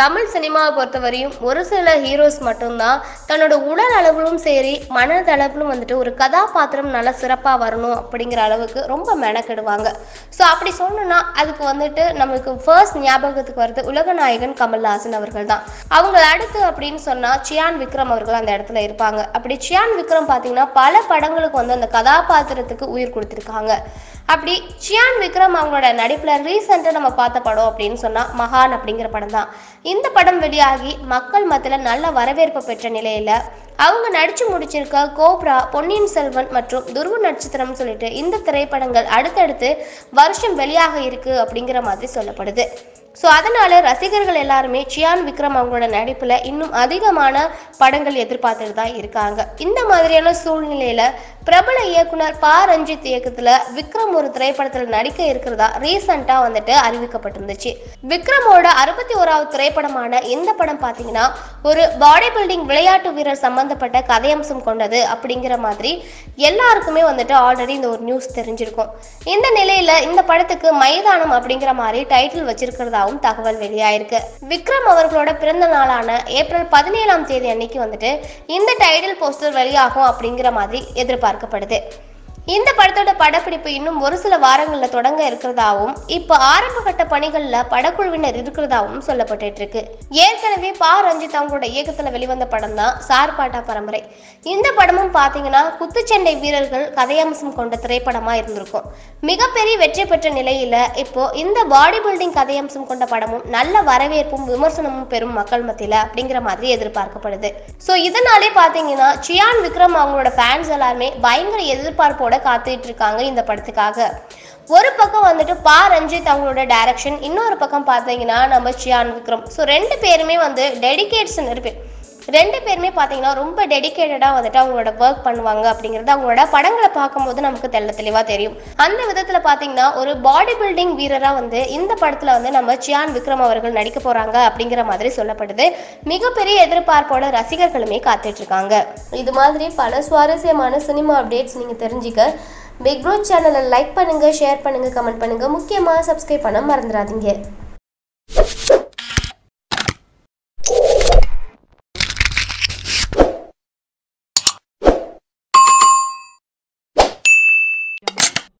தமிழ் சினிமாவை பொறுத்தவரையும் ஒரு சில ஹீரோஸ் மட்டும்தான் தன்னோட உடல் அளவிலும் சரி மனதளவிலும் வந்துட்டு ஒரு கதாபாத்திரம் நல்லா சிறப்பாக வரணும் அப்படிங்கிற அளவுக்கு ரொம்ப மெனக்கெடுவாங்க. ஸோ அப்படி சொன்னோன்னா அதுக்கு வந்துட்டு நமக்கு ஃபர்ஸ்ட் ஞாபகத்துக்கு வருது உலகநாயகன் கமல்ஹாசன் அவர்கள் தான் அவங்க அடுத்து அப்படின்னு சொன்னால் சியான் விக்ரம் அவர்கள் அந்த இடத்துல இருப்பாங்க. அப்படி சியான் விக்ரம் பார்த்தீங்கன்னா பல படங்களுக்கு வந்து அந்த கதாபாத்திரத்துக்கு உயிர் கொடுத்துருக்காங்க. அப்படி சியான் விக்ரம் அவங்களோட நடிப்பில் ரீசெண்டாக நம்ம பார்த்த படம் அப்படின்னு சொன்னால் மகான் அப்படிங்கிற படம் தான் இந்த படம் வெளியாகி மக்கள் மத்தியில் நல்ல வரவேற்பு பெற்ற நிலையில் அவங்க நடித்து முடிச்சிருக்க கோப்ரா பொன்னியின் செல்வன் மற்றும் துருவ நட்சத்திரம் சொல்லிட்டு இந்த திரைப்படங்கள் அடுத்தடுத்து வருஷம் வெளியாக இருக்குது அப்படிங்கிற மாதிரி சொல்லப்படுது. ஸோ அதனால் ரசிகர்கள் எல்லாருமே சியான் விக்ரம் அவங்களோட நடிப்பில் இன்னும் அதிகமான படங்கள் எதிர்பார்த்துட்டு தான் இருக்காங்க. இந்த மாதிரியான சூழ்நிலையில் பிரபல இயக்குனர் ப. ரஞ்சித் இயக்கத்தில் விக்ரம் ஒரு திரைப்படத்தில் நடிக்க இருக்கிறதா ரீசண்டாக வந்துட்டு அறிவிக்கப்பட்டிருந்துச்சு. விக்ரமோட அறுபத்தி ஓராவது திரைப்படமான இந்த படம் பார்த்தீங்கன்னா ஒரு பாடி பில்டிங் விளையாட்டு வீரர் சம்மந்தப்பட்ட கதையம்சம் கொண்டது அப்படிங்கிற மாதிரி எல்லாருக்குமே வந்துட்டு ஆல்ரெடி இந்த ஒரு நியூஸ் தெரிஞ்சிருக்கும். இந்த நிலையில இந்த படத்துக்கு மைதானம் அப்படிங்கிற மாதிரி டைட்டில் வச்சிருக்கிறதாவும் தகவல் வெளியாயிருக்கு. விக்ரம் அவர்களோட பிறந்த நாளான ஏப்ரல் பதினேழாம் தேதி அன்னைக்கு வந்துட்டு இந்த டைட்டில் போஸ்டர் வெளியாகும் அப்படிங்கிற மாதிரி எதிர்பார்க்கப்படுது. இந்த படத்தோட படப்பிடிப்பு இன்னும் ஒரு சில வாரங்களில் தொடங்க இருக்கிறதாவும் இப்போ ஆரம்ப கட்ட பணிகளில் படக்குழுவினர் இருக்கிறதாவும் சொல்லப்பட்டு இருக்கு ஏற்கனவே பா. ரஞ்சித் அவங்களோட இயக்கத்தில் வெளிவந்த படம் தான் சார்பாட்டா பரம்பரை. இந்த படமும் பார்த்தீங்கன்னா குத்துச்சண்டை வீரர்கள் கதையம்சம் கொண்ட திரைப்படமாக இருந்திருக்கும். மிகப்பெரிய வெற்றி பெற்ற நிலையில் இப்போ இந்த பாடி பில்டிங் கதையம்சம் கொண்ட படமும் நல்ல வரவேற்பும் விமர்சனமும் பெறும் மக்கள் மத்தியில் அப்படிங்கிற மாதிரி எதிர்பார்க்கப்படுது. ஸோ இதனாலே பார்த்தீங்கன்னா சியான் விக்ரம் அவங்களோட ஃபேன்ஸ் எல்லாருமே பயங்கர எதிர்பார்ப்போட காத்துட்டு இருக்காங்க இந்த படத்துக்காக. ஒரு பக்கம் வந்துட்டு பா ரஞ்சித் அவங்களோட டைரக்ஷன் இன்னொரு பக்கம் பார்த்தீங்கன்னா நம்ம சியான் விக்ரம். ஸோ ரெண்டு பேருமே வந்து டெடிகேட்ஸ் இருப்பேன் ரெண்டு பேருமே பார்த்தீங்கன்னா ரொம்ப டெடிகேட்டடாக வந்துட்டு அவங்களோட ஒர்க் பண்ணுவாங்க அப்படிங்கிறது அவங்களோட படங்களை பார்க்கும்போது நமக்கு தெள்ள தெளிவாக தெரியும். அந்த விதத்தில் பார்த்தீங்கன்னா ஒரு பாடி பில்டிங் வீரராக வந்து இந்த படத்தில் வந்து நம்ம சியான் விக்ரம் அவர்கள் நடிக்க போகிறாங்க அப்படிங்கிற மாதிரி சொல்லப்படுது. மிகப்பெரிய எதிர்பார்ப்போட ரசிகர்களுமே காத்துட்ருக்காங்க. இது மாதிரி பல சுவாரஸ்யமான சினிமா அப்டேட்ஸ் நீங்கள் தெரிஞ்சுக்க பிக் ப்ரோ சேனலை லைக் பண்ணுங்கள் ஷேர் பண்ணுங்கள் கமெண்ட் பண்ணுங்கள் முக்கியமாக சப்ஸ்கிரைப் பண்ண மறந்துடாதீங்க.